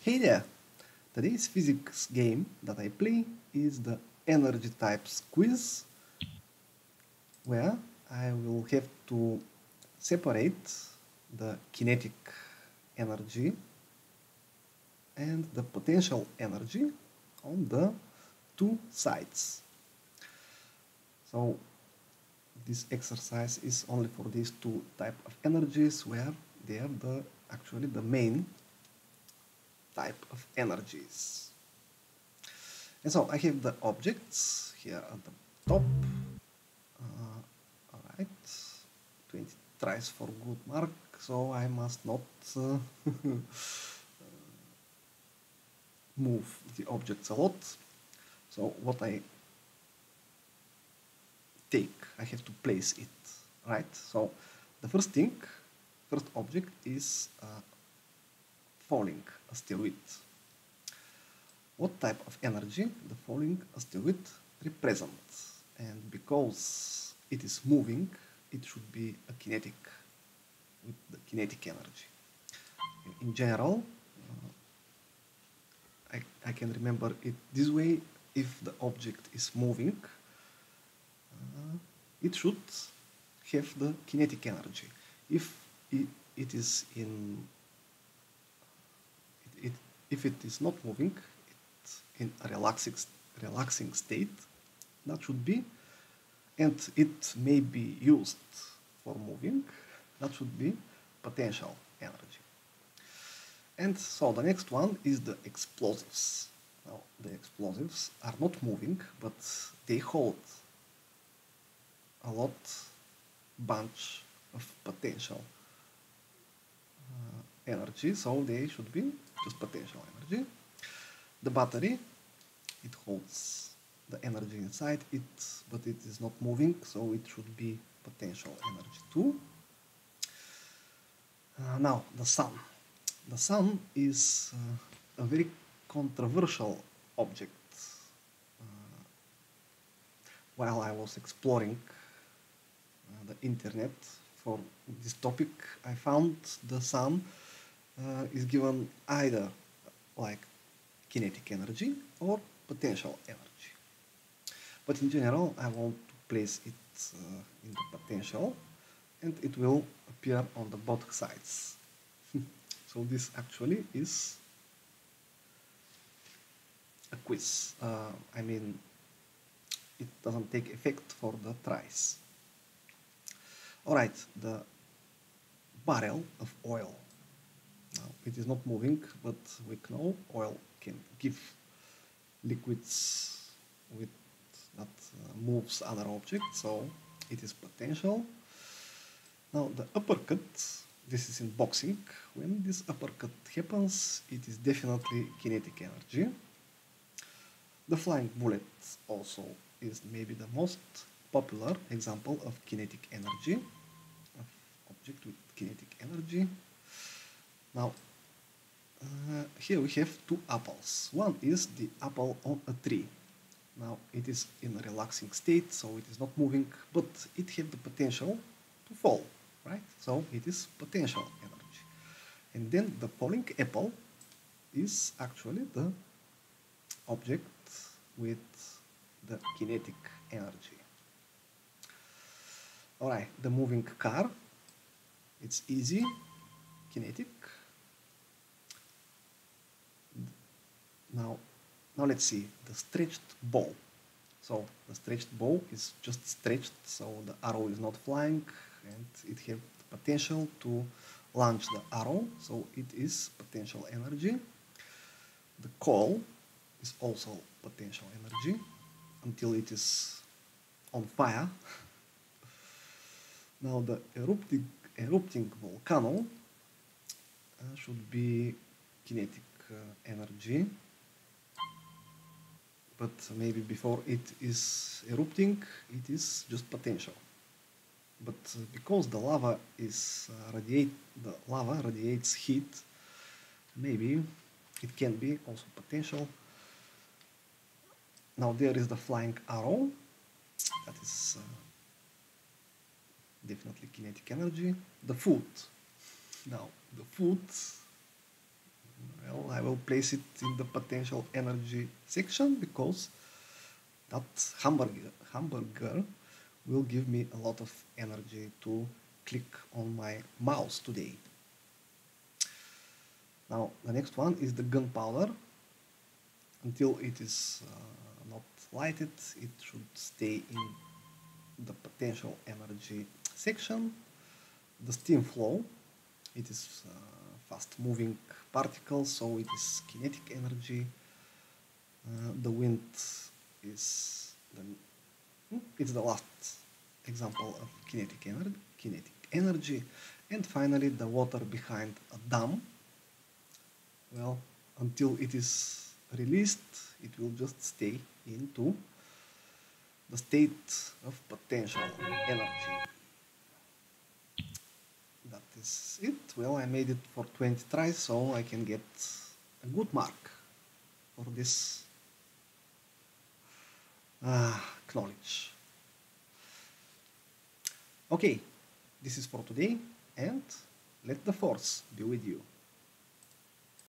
Hey there! Today's physics game that I play is the energy types quiz where I will have to separate the kinetic energy and the potential energy on the two sides. So this exercise is only for these two type of energies where they are the actually the main type of energies. And so I have the objects here at the top. Uh, all right, 20 tries for good mark, so I must not uh, move the objects a lot. So what I take, I have to place it, right? So the first thing, first object is uh, falling asteroid. What type of energy the falling asteroid represents? And because it is moving, it should be a kinetic, with the kinetic energy. In general, uh, I, I can remember it this way, if the object is moving, uh, it should have the kinetic energy. If it, it is in if it is not moving, it's in a relaxing, relaxing state, that should be, and it may be used for moving, that should be potential energy. And so the next one is the explosives. Now, the explosives are not moving, but they hold a lot bunch of potential uh, energy, so they should be just potential energy. The battery, it holds the energy inside it, but it is not moving, so it should be potential energy too. Uh, now, the sun. The sun is uh, a very controversial object. Uh, while I was exploring uh, the internet for this topic, I found the sun uh, is given either like kinetic energy or potential energy. But in general, I want to place it uh, in the potential and it will appear on the both sides. so this actually is a quiz. Uh, I mean, it doesn't take effect for the tries. Alright, the barrel of oil now, it is not moving, but we know oil can give liquids with that uh, moves other objects, so it is potential. Now the uppercut, this is in boxing, when this uppercut happens, it is definitely kinetic energy. The flying bullet also is maybe the most popular example of kinetic energy, of object with kinetic energy. Now, uh, here we have two apples. One is the apple on a tree. Now, it is in a relaxing state, so it is not moving, but it has the potential to fall, right? So it is potential energy. And then the falling apple is actually the object with the kinetic energy. Alright, the moving car, it's easy, kinetic, Now, now let's see the stretched bow. So the stretched bow is just stretched, so the arrow is not flying, and it has potential to launch the arrow, so it is potential energy. The coal is also potential energy until it is on fire. now the erupting, erupting volcano uh, should be kinetic uh, energy but maybe before it is erupting, it is just potential. But because the lava is uh, radiate, the lava radiates heat, maybe it can be also potential. Now there is the flying arrow, that is uh, definitely kinetic energy. The foot, now the foot, well, I will place it in the potential energy section because that hamburger, hamburger will give me a lot of energy to click on my mouse today. Now the next one is the gunpowder. Until it is uh, not lighted, it should stay in the potential energy section. The steam flow, it is uh, fast moving particles, so it is kinetic energy. Uh, the wind is the, hmm, it's the last example of kinetic, ener kinetic energy. And finally, the water behind a dam. Well, until it is released, it will just stay into the state of potential energy. Is it. Well, I made it for 20 tries, so I can get a good mark for this uh, knowledge. Okay, this is for today, and let the force be with you.